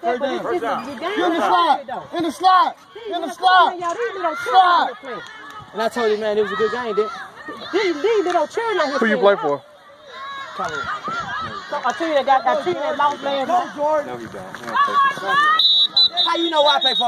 Third down. First down. In the slot. In the slot. In the slot. Slot. And I told you, man, it was a good game. Did These, these little children out here Who you play for? So tell you, that got That team that lost playing. No, Jordan. No, he don't how you know I play for?